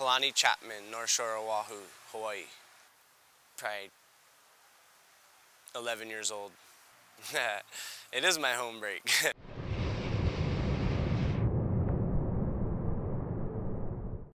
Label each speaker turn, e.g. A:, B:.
A: Kalani Chapman, North Shore, Oahu, Hawaii. Probably 11 years old. it is my home break.